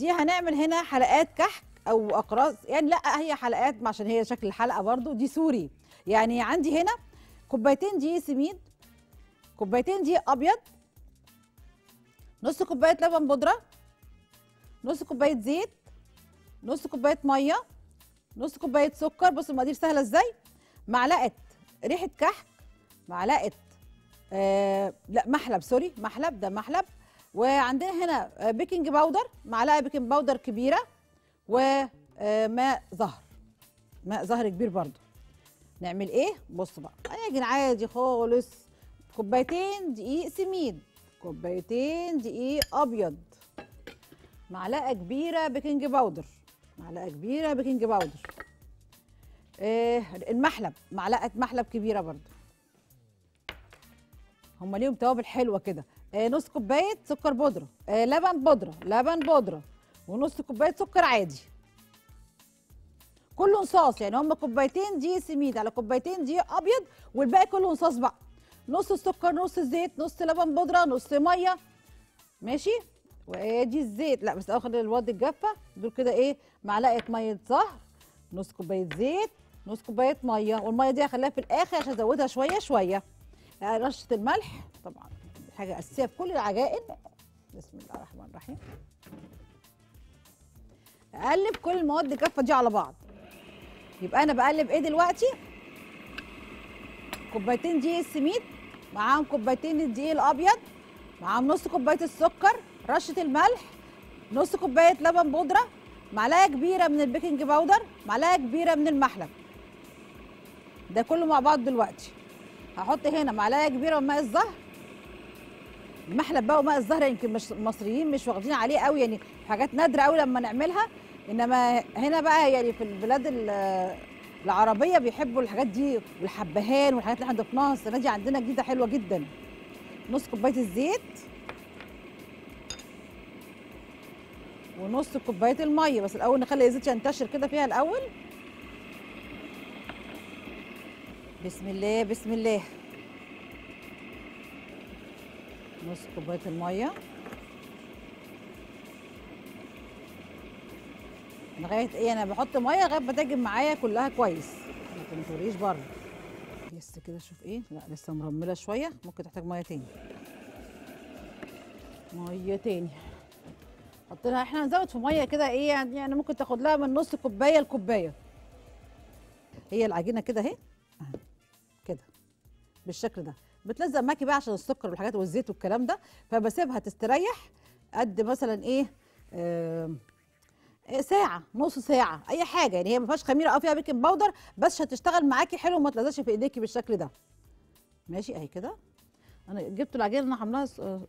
دي هنعمل هنا حلقات كحك أو أقراص. يعني لأ هي حلقات عشان هي شكل الحلقة برضو. دي سوري. يعني عندي هنا كوبايتين دقيق سميد كوبايتين دقيق أبيض نص كوباية لبن بودرة نص كوباية زيت نص كوباية مية نص كوباية سكر. بصوا المقادير سهلة إزاي. معلقة ريحة كحك معلقة آه لأ محلب سوري محلب ده محلب. وعندنا هنا آه، baking powder معلقة baking powder كبيرة وماء زهر. ماء زهر كبير برضو. نعمل إيه؟ بص بقى. هنعجن عادي خالص. كوبايتين دقيق سميد. كوبايتين دقيق أبيض. معلقة كبيرة baking powder معلقة كبيرة baking powder آه المحلب. معلقة محلب كبيرة برضو. هم ليهم توابل حلوة كده. آه نص كوباية سكر بودرة. آه لبن بودرة لبن بودرة ونص كوباية سكر عادي. كله نصاص يعني هم كوبايتين دقيق سميد على كوبايتين دقيق أبيض والباقي كله نصاص بقى. نص السكر نص الزيت نص لبن بودرة نص مية. ماشي؟ وآدي الزيت. لا بس اخد الواد الجافه دول كده إيه؟ معلقة مية زهر نص كوباية زيت نص كوباية مية. والمية دي هخليها في الآخر عشان أزودها شوية شوية. رشة الملح طبعا حاجة أساسية في كل العجائن. بسم الله الرحمن الرحيم. أقلب كل المواد الجافه دي على بعض. يبقى أنا بقلب إيه دلوقتي؟ كوبايتين دقيق السميد معاهم كوبايتين الدقيق الأبيض معاهم نص كوباية السكر رشة الملح نص كوباية لبن بودرة معلقة كبيرة من ال baking powder معلقة كبيرة من المحلب. ده كله مع بعض دلوقتي. هحط هنا معلقة كبيرة من ماء الزهر. المحلب بقى وماء الزهر يمكن مش المصريين مش واخدين عليه قوي يعني حاجات نادرة قوي لما نعملها. إنما هنا بقى يعني في البلاد ال- العربية بيحبوا الحاجات دي والحبهان والحاجات اللي إحنا ضفناها السنة دي عندنا جديدة حلوة جدا. نص كوباية الزيت. ونص كوباية المية. بس الأول نخلي الزيت ينتشر كده فيها الأول. بسم الله بسم الله. نص كوباية المية. لغايه إيه؟ أنا بحط مية لغاية ما تجم معايا كلها كويس. ما توريش بره. لسه كده شوف إيه. لا لسه مرملة شوية. ممكن تحتاج مية تاني. مية تاني. حط لها إحنا هنزود في مية كده إيه يعني؟ يعني ممكن تاخد لها من نص كوباية لكوباية. هي العجينة كده أهي. بالشكل ده. بتلزق معاكي بقى عشان السكر والحاجات والزيت والكلام ده فبسيبها تستريح قد مثلا إيه آه ساعة نص ساعة أي حاجة. يعني هي ما فيهاش خميرة أو فيها بيكنج باودر بس هتشتغل معاكي حلو وما تلزقش في إيديكي بالشكل ده. ماشي؟ أهي كده. أنا جبت العجينة أنا عاملاها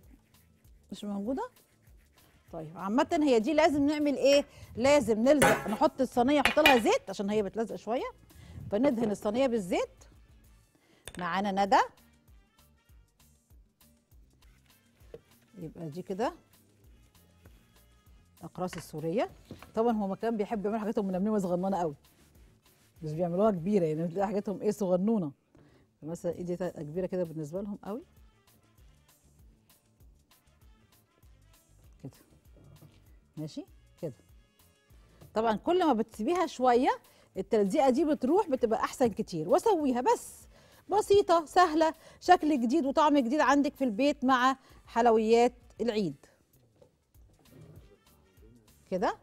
مش موجودة؟ طيب عامة هي دي لازم نعمل إيه؟ لازم نلزق نحط الصينية نحط لها زيت عشان هي بتلزق شوية. فندهن الصينية بالزيت. معانا ندى. يبقى دي كده. أقراص السورية. طبعا هو مكان بيحب يعمل حاجاتهم منمنمه صغننه قوي. مش بيعملوها كبيرة يعني بتلاقي حاجاتهم إيه صغنونة. مثلا إيدي كبيرة كده بالنسبة لهم قوي. كده. ماشي؟ كده. طبعا كل ما بتسيبيها شوية التلزيقة دي بتروح بتبقى أحسن كتير. وأسويها بس. بسيطة سهلة شكل جديد وطعم جديد عندك في البيت مع حلويات العيد. كده؟